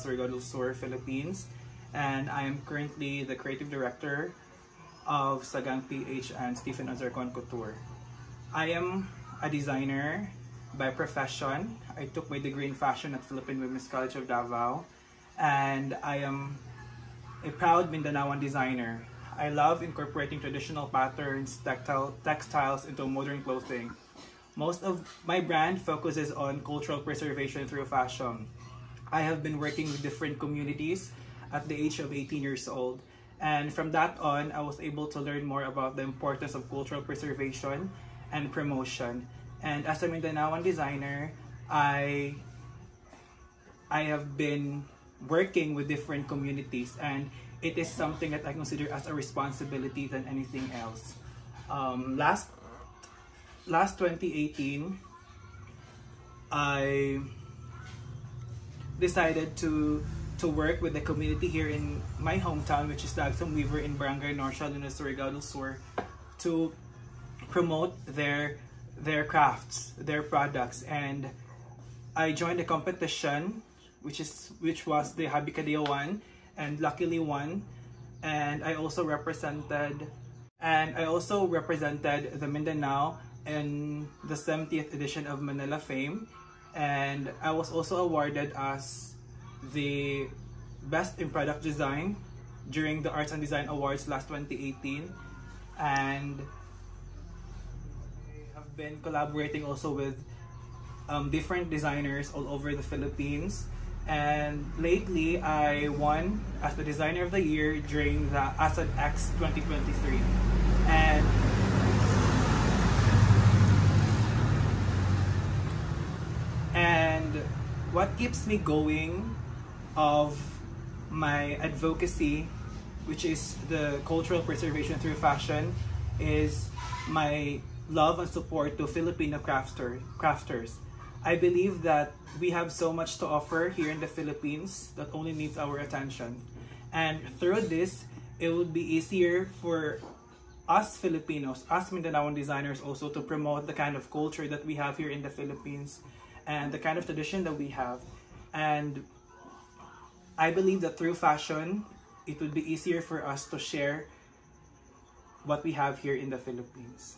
Surigao del Sur, Philippines, and I am currently the creative director of Sagang PH and Stephen Azarcon Couture. I am a designer by profession. I took my degree in fashion at Philippine Women's College of Davao, and I am a proud Mindanaoan designer. I love incorporating traditional patterns, tactile, textiles into modern clothing. Most of my brand focuses on cultural preservation through fashion. I have been working with different communities at the age of 18 years old. And from that on, I was able to learn more about the importance of cultural preservation and promotion. And as a Mindanaoan designer, I I have been working with different communities and it is something that I consider as a responsibility than anything else. Um, last last 2018, I decided to to work with the community here in my hometown, which is Dagsong Weaver in Barangay Nurcia, Lanuza, Surigao del Sur, to promote their their crafts, their products, and I joined a competition, which is which was the Habi Kadayawan, and luckily won. And I also represented, and I also represented the Mindanao in the 70th edition of Manila Fame, and I was also awarded as the best in product design during the Arts and Design Awards last 2018, and I have been collaborating also with um, different designers all over the Philippines. And lately, I won as the Designer of the Year during the Asad X 2023. And and what keeps me going of my advocacy, which is the cultural preservation through fashion, is my love and support to Filipino crafter, crafters. I believe that we have so much to offer here in the Philippines that only needs our attention. And through this, it would be easier for us Filipinos, us Mindanaoan designers also to promote the kind of culture that we have here in the Philippines and the kind of tradition that we have. And I believe that through fashion, it would be easier for us to share what we have here in the Philippines.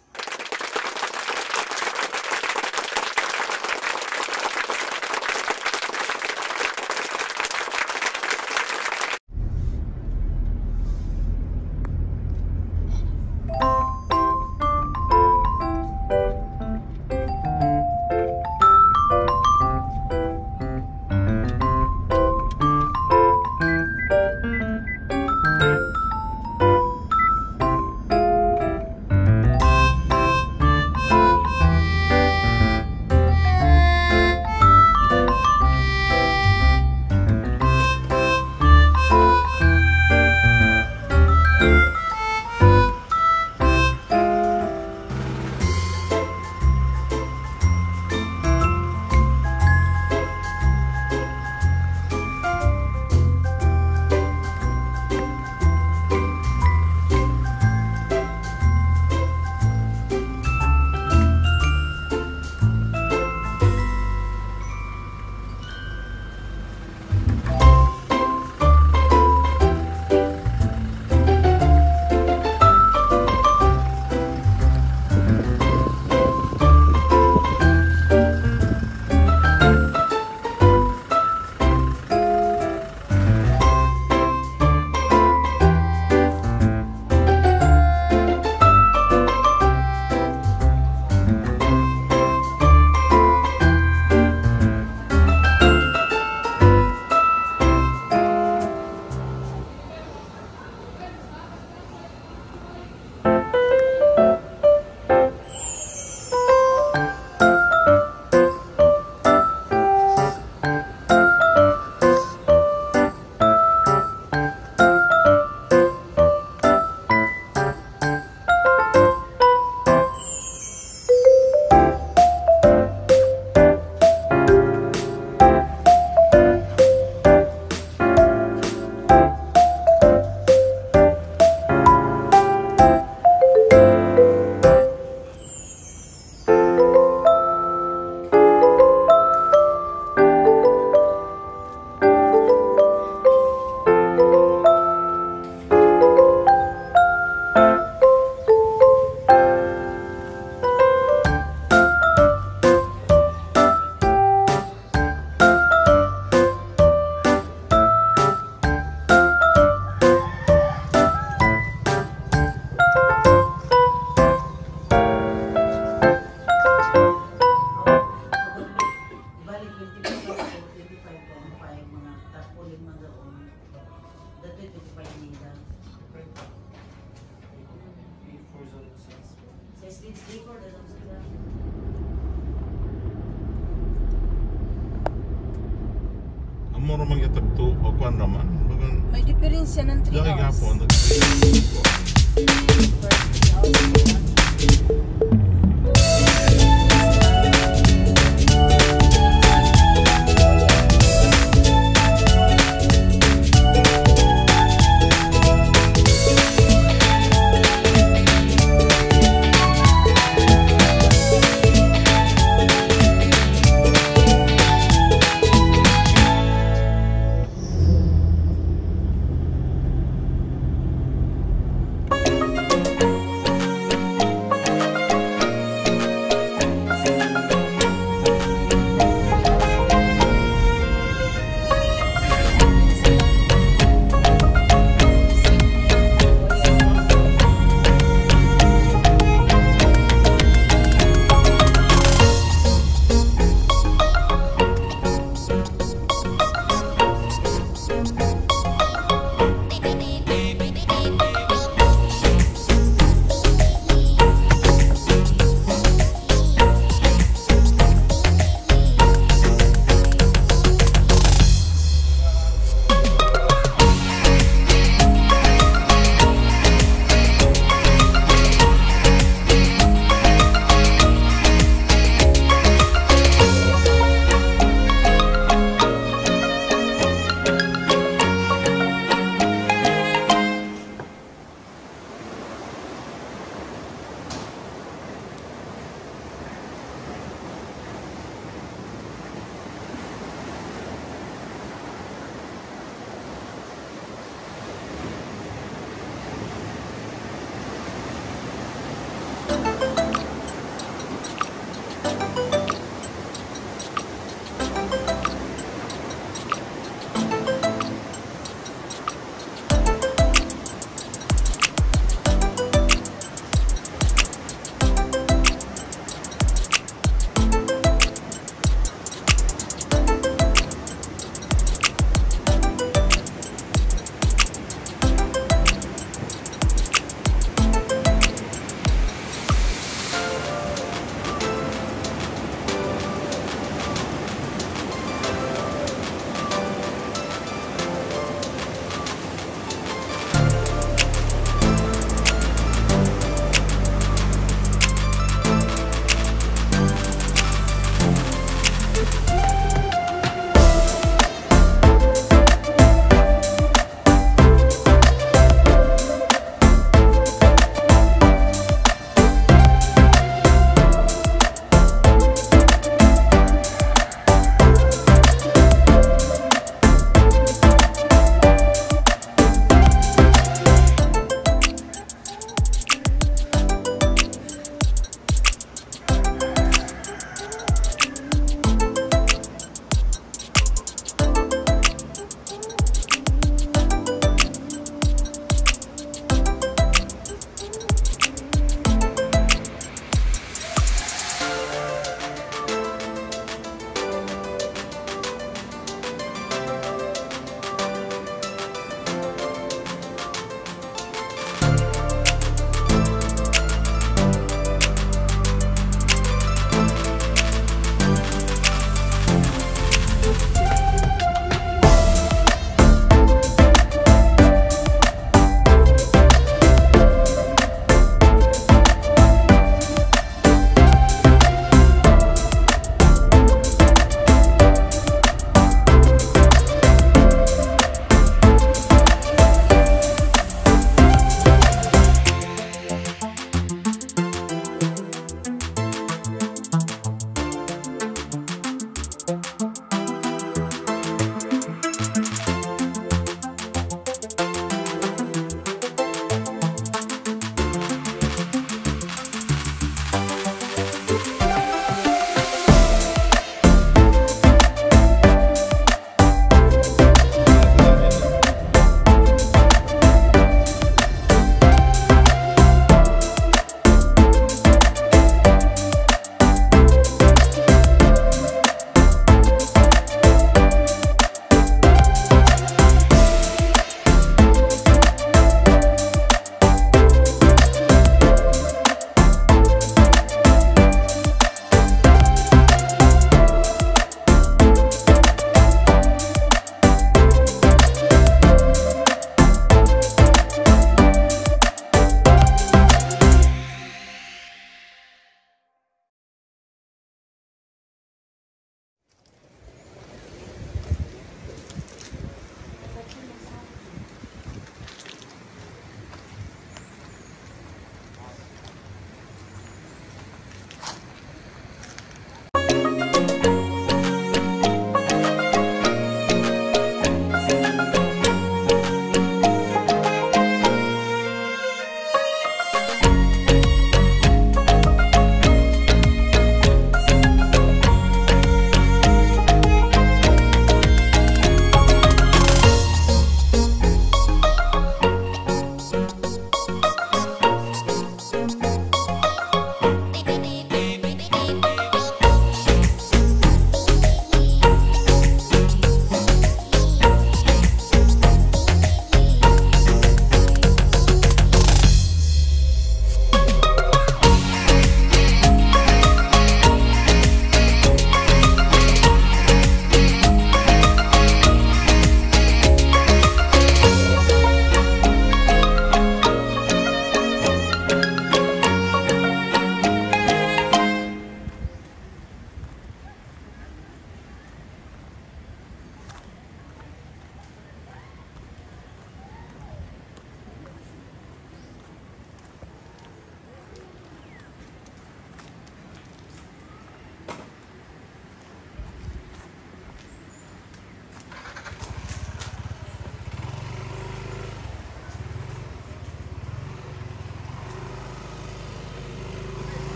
Ano naman itagto o kwan naman. Bagan, May diferensya ng 3 hours. Laki ka po. Ang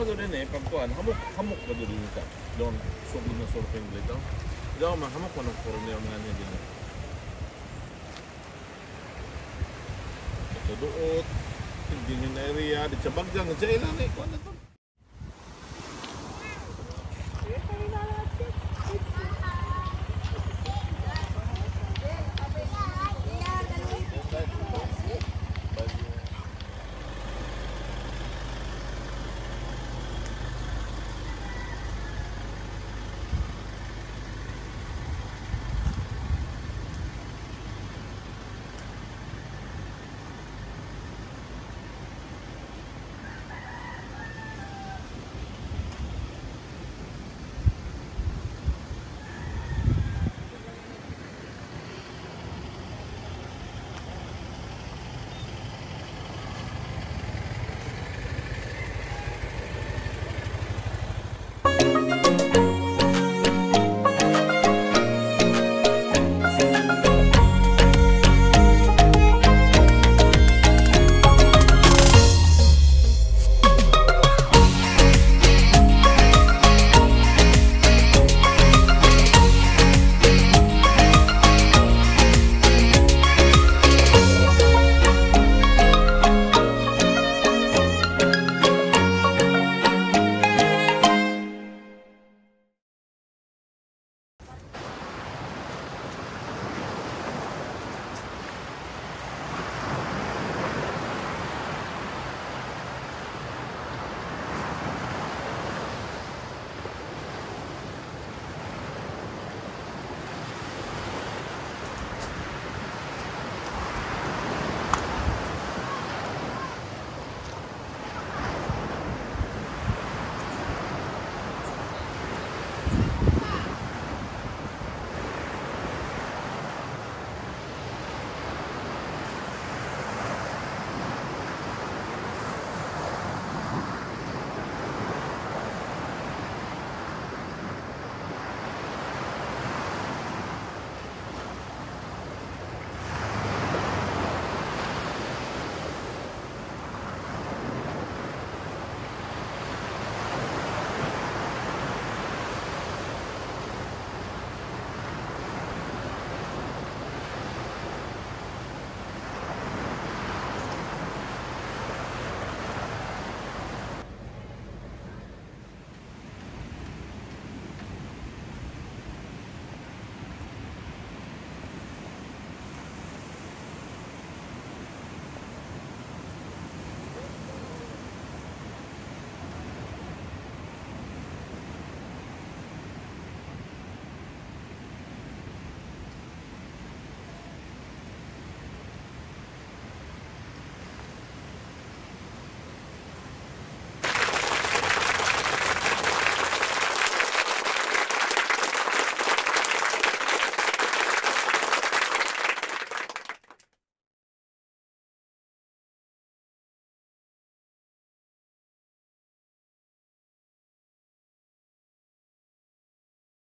gadurin eh, pagkuhan, hamok-hamok gadurin ka. Doon, sugod na surfing blade oh. Hindi ako mahamok ko ng coronel nga niya din. Ito doot, hindi niya na area, di siya bagyang, di siya ilan eh, kung ano ito.